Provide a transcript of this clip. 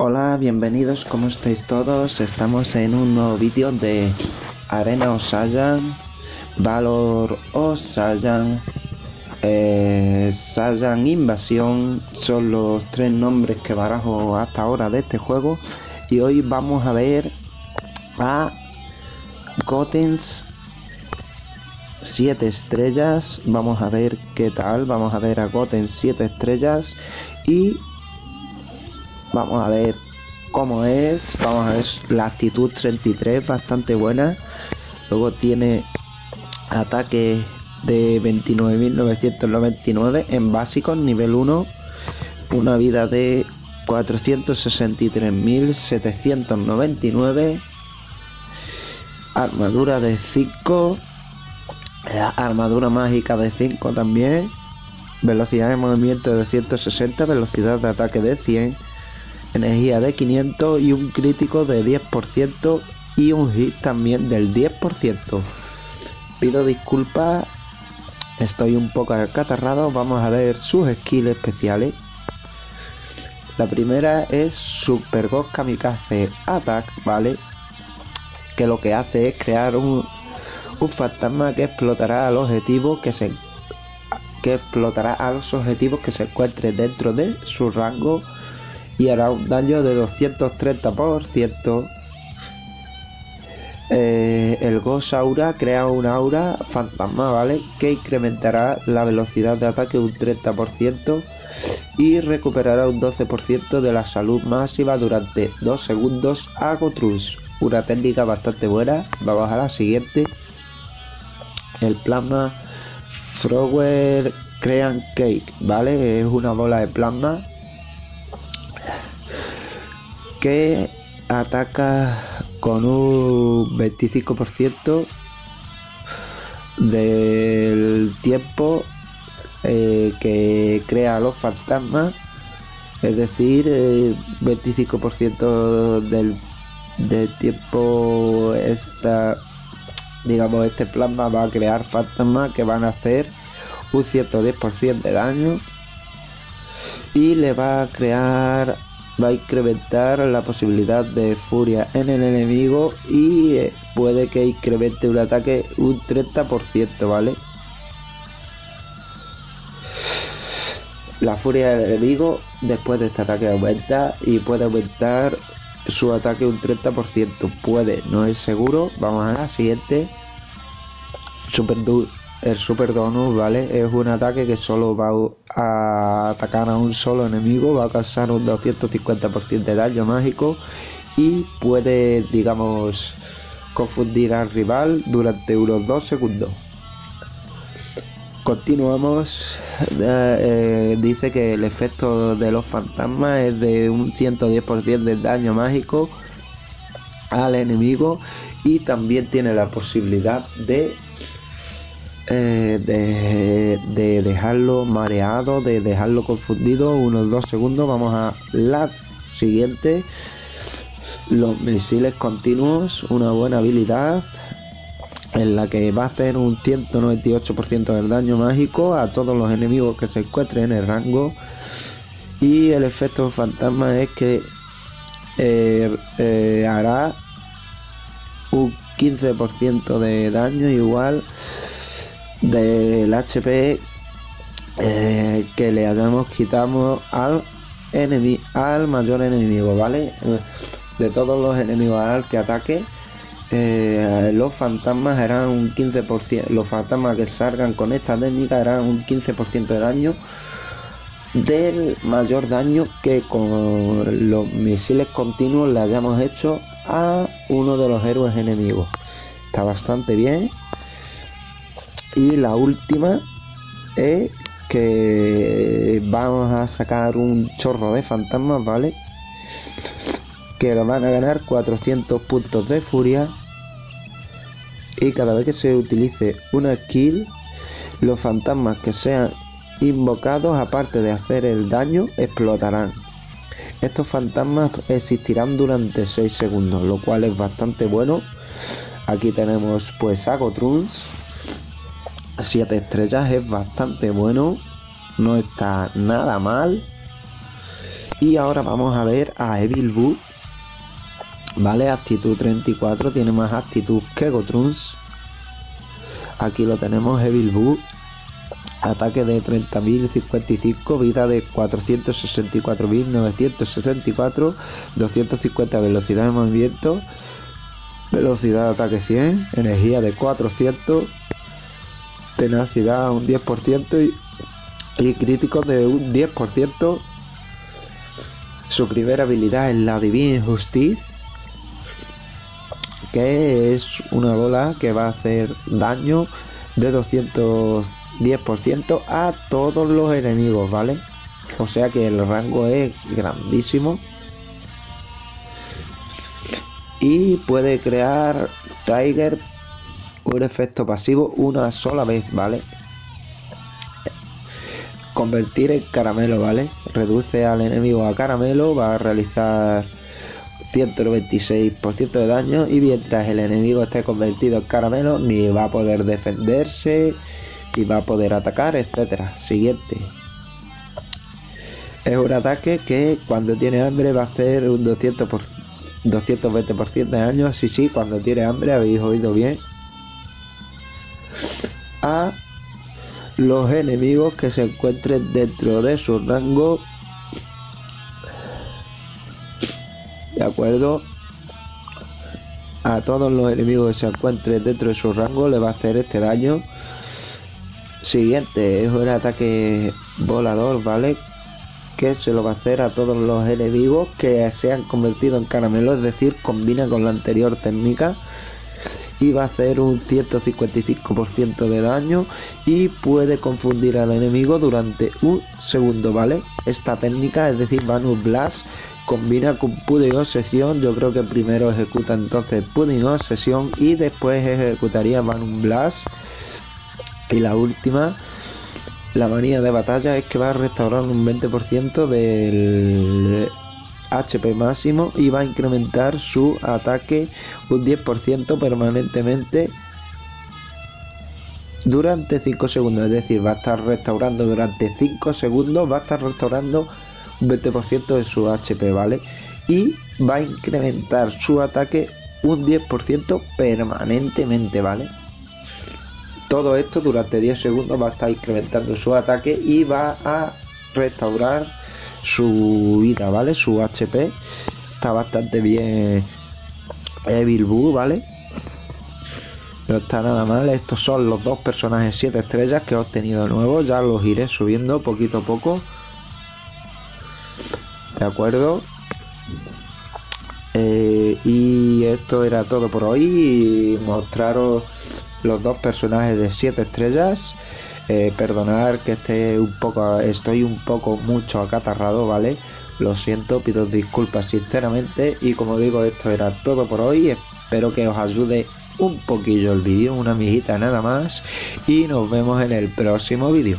Hola, bienvenidos, ¿cómo estáis todos? Estamos en un nuevo vídeo de Arena Osayan, Valor Osayan, eh, Invasión, son los tres nombres que barajo hasta ahora de este juego. Y hoy vamos a ver a Gotens 7 estrellas. Vamos a ver qué tal. Vamos a ver a Goten 7 estrellas. Y Vamos a ver cómo es. Vamos a ver la actitud 33, bastante buena. Luego tiene ataque de 29.999 en básico, nivel 1. Una vida de 463.799. Armadura de 5. Armadura mágica de 5 también. Velocidad de movimiento de 160. Velocidad de ataque de 100 energía de 500 y un crítico de 10% y un hit también del 10%. Pido disculpas, estoy un poco acatarrado, vamos a ver sus skills especiales. La primera es Super Ghost Kamikaze Attack, ¿vale? Que lo que hace es crear un, un fantasma que explotará al objetivo que se que explotará a los objetivos que se encuentren dentro de su rango y hará un daño de 230%. Eh, el Ghost Aura crea un aura fantasma, ¿vale? Que incrementará la velocidad de ataque un 30% y recuperará un 12% de la salud máxima durante 2 segundos a. Una técnica bastante buena. Vamos a la siguiente. El plasma Frower Crean Cake, ¿vale? Es una bola de plasma que ataca con un 25% del tiempo eh, que crea los fantasmas es decir 25% del, del tiempo esta digamos este plasma va a crear fantasmas que van a hacer un 110% de daño y le va a crear va a incrementar la posibilidad de furia en el enemigo y eh, puede que incremente un ataque un 30%, ¿vale? La furia del enemigo después de este ataque aumenta y puede aumentar su ataque un 30%. Puede, no es seguro. Vamos a la siguiente. Super el Super Donut, ¿vale? Es un ataque que solo va a atacar a un solo enemigo, va a causar un 250% de daño mágico y puede, digamos, confundir al rival durante unos 2 segundos. Continuamos. Eh, dice que el efecto de los fantasmas es de un 110% de daño mágico al enemigo y también tiene la posibilidad de eh, de, dejarlo mareado, de dejarlo confundido unos dos segundos. Vamos a la siguiente. Los misiles continuos, una buena habilidad en la que va a hacer un 198% del daño mágico a todos los enemigos que se encuentren en el rango. Y el efecto fantasma es que eh, eh, hará un 15% de daño igual del HP eh, que le hayamos quitado al enemigo al mayor enemigo vale de todos los enemigos al que ataque eh, los fantasmas eran un 15% los fantasmas que salgan con esta técnica eran un 15% de daño del mayor daño que con los misiles continuos le hayamos hecho a uno de los héroes enemigos. Está bastante bien y la última es que vamos a sacar un chorro de fantasmas, ¿vale? Que lo van a ganar 400 puntos de furia. Y cada vez que se utilice una skill, los fantasmas que sean invocados, aparte de hacer el daño, explotarán. Estos fantasmas existirán durante 6 segundos, lo cual es bastante bueno. Aquí tenemos pues Agotruns, 7 estrellas es bastante bueno. No está nada mal. Y ahora vamos a ver a Evil Boo. Vale, actitud 34, tiene más actitud que Gotruns. Aquí lo tenemos, Evil Boo. Ataque de 30.055, vida de 464.964, 250 velocidad de movimiento, velocidad de ataque 100, energía de 400, tenacidad un 10% y, y crítico de un 10%. Su primera habilidad es la Divine Justice, que es una bola que va a hacer daño de 210% a todos los enemigos, ¿vale? O sea que el rango es grandísimo. Y puede crear Tiger un efecto pasivo una sola vez, ¿vale? Convertir en caramelo, ¿vale? Reduce al enemigo a caramelo, va a realizar 196% de daño y mientras el enemigo esté convertido en caramelo ni va a poder defenderse y va a poder atacar, etcétera. Siguiente. Es un ataque que cuando tiene hambre va a hacer un 200 220% de daño. Sí, sí, cuando tiene hambre, habéis oído bien. A los enemigos que se encuentren dentro de su rango ¿De acuerdo? A todos los enemigos que se encuentren dentro de su rango le va a hacer este daño. Siguiente es un ataque volador, ¿vale? Que se lo va a hacer a todos los enemigos que se han convertido en caramelo, es decir, combina con la anterior técnica va a hacer un 155% de daño y puede confundir al enemigo durante un segundo, ¿vale? Esta técnica, es decir, Vanus Blast, combina con Pudding Obsesión. Yo creo que primero ejecuta entonces Pudding Obsesión y después ejecutaría Vanum Blast. Y la última, la manía de batalla es que va a restaurar un 20% del HP máximo y va a incrementar su ataque un 10% permanentemente durante 5 segundos. Es decir, va a estar restaurando durante 5 segundos, va a estar restaurando 20% de su HP, ¿vale? Y va a incrementar su ataque un 10% permanentemente, ¿vale? Todo esto durante 10 segundos va a estar incrementando su ataque y va a restaurar su vida, ¿vale? Su HP. Está bastante bien Evil Boo, ¿vale? No está nada mal. Estos son los dos personajes 7 estrellas que he obtenido nuevos. Ya los iré subiendo poquito a poco. ¿De acuerdo? Eh, y esto era todo por hoy. Mostraros los dos personajes de 7 estrellas. Eh, perdonar que esté un poco, estoy un poco mucho acatarrado, ¿vale? Lo siento, pido disculpas sinceramente. Y como digo, esto era todo por hoy. Espero que os ayude un poquillo el vídeo, una amiguita nada más. Y nos vemos en el próximo vídeo.